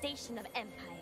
Foundation of empires.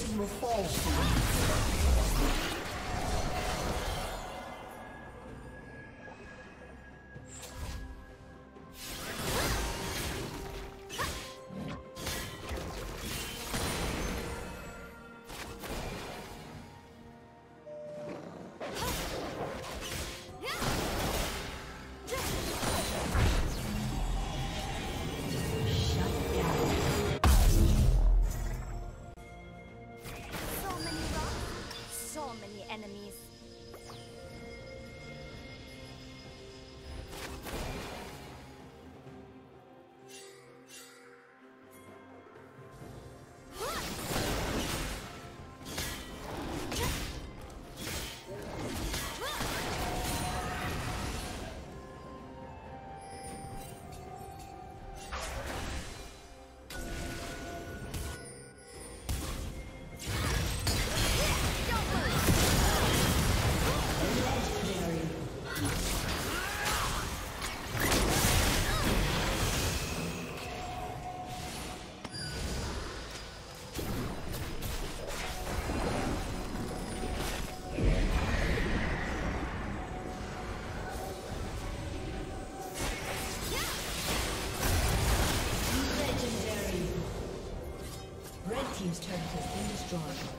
Satan will fall soon. Been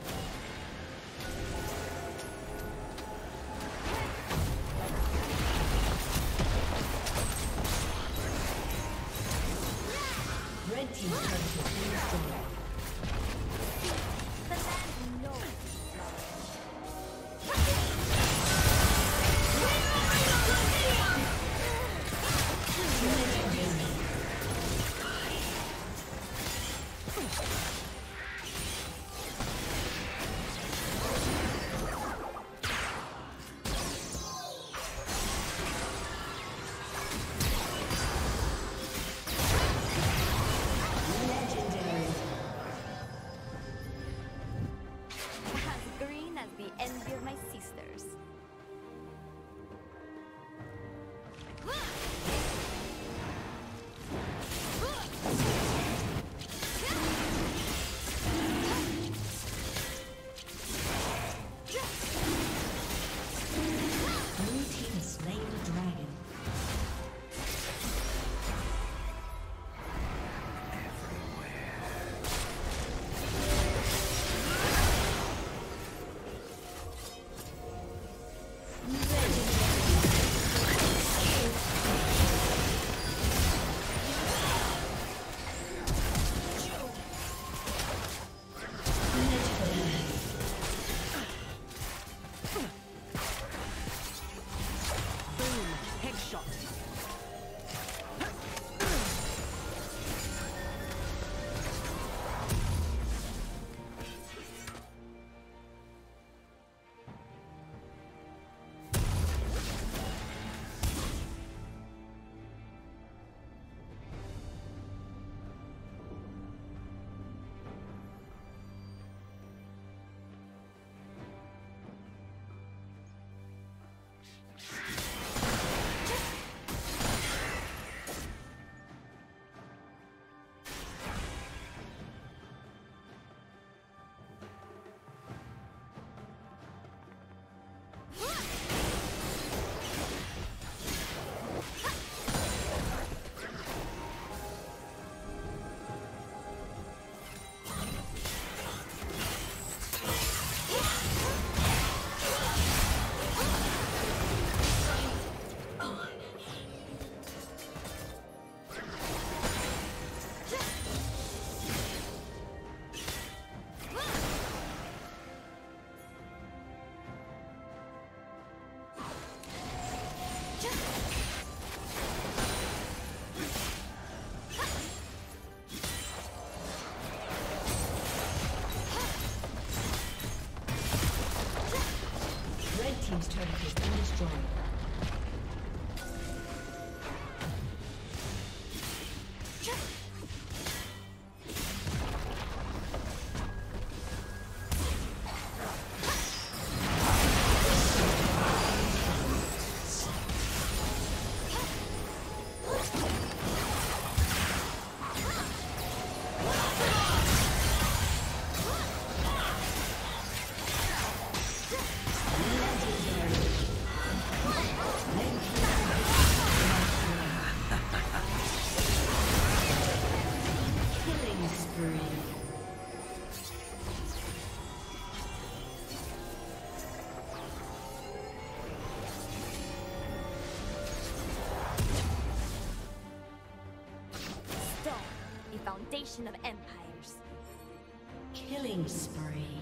destroyed. of empires. Killing spree.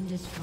been destroyed.